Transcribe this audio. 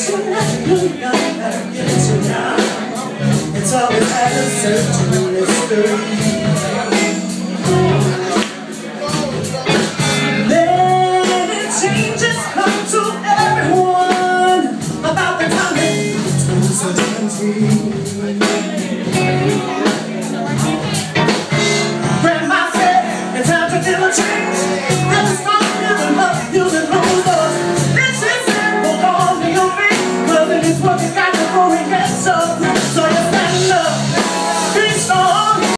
It's always had a certain mystery Many changes come to everyone About the time it turns 17 It's what we got to for